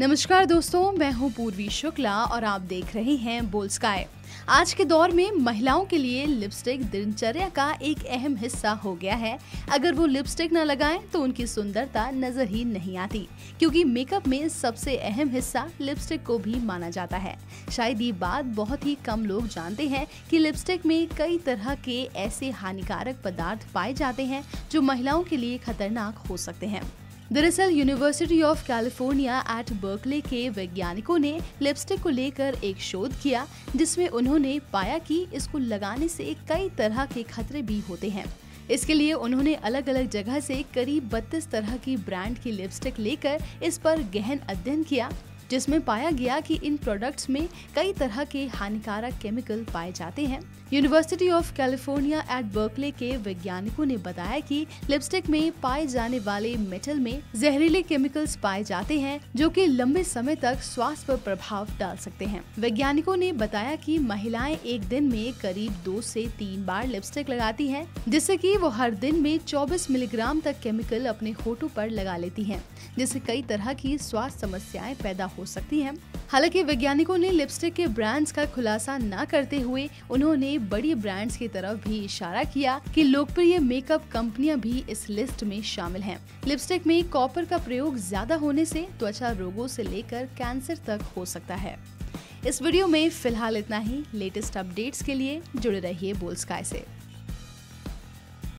नमस्कार दोस्तों, मैं हूँ पूर्वी शुक्ला और आप देख रहे हैं बोल स्काई। आज के दौर में महिलाओं के लिए लिपस्टिक दिनचर्या का एक अहम हिस्सा हो गया है। अगर वो लिपस्टिक न लगाएँ तो उनकी सुंदरता नज़र ही नहीं आती, क्योंकि मेकअप में सबसे अहम हिस्सा लिपस्टिक को भी माना जाता है। शायद ये बात बहुत ही कम लोग जानते हैं कि लिपस्टिक में कई तरह के ऐसे हानिकारक पदार्थ पाए जाते हैं जो महिलाओं के लिए खतरनाक हो सकते हैं। दरअसल University of California at Berkeley के वैज्ञानिकों ने लिपस्टिक को लेकर एक शोध किया, जिसमें उन्होंने पाया कि इसको लगाने से कई तरह के खतरे भी होते हैं। इसके लिए उन्होंने अलग अलग जगह से करीब 32 तरह की ब्रांड की लिपस्टिक लेकर इस पर गहन अध्ययन किया। जिसमें पाया गया कि इन प्रोडक्ट्स में कई तरह के हानिकारक केमिकल पाए जाते हैं। University of California at Berkeley के वैज्ञानिकों ने बताया कि लिपस्टिक में पाए जाने वाले मेटल में जहरीले केमिकल्स पाए जाते हैं जो कि लंबे समय तक स्वास्थ्य पर प्रभाव डाल सकते हैं। वैज्ञानिकों ने बताया कि महिलाएँ एक दिन में करीब दो से तीन बार लिपस्टिक लगाती हैं, जिससे कि वो हर दिन में 24 मिलीग्राम तक केमिकल अपने होठों पर लगा लेती हैं, जिससे कई तरह की स्वास्थ्य समस्याएँ पैदा हो सकती है। हालाँकि वैज्ञानिकों ने लिपस्टिक के ब्रांड्स का खुलासा न करते हुए उन्होंने बड़ी ब्रांड्स की तरफ़ भी इशारा किया कि लोकप्रिय मेकअप कंपनियाँ भी इस लिस्ट में शामिल हैं। लिपस्टिक में कॉपर का प्रयोग ज़्यादा होने से त्वचा रोगों से लेकर कैंसर तक हो सकता है। इस वीडियो में फ़िलहाल इतना ही। लेटेस्ट अपडेट्स के लिए जुड़े रहिए बोल स्काई से।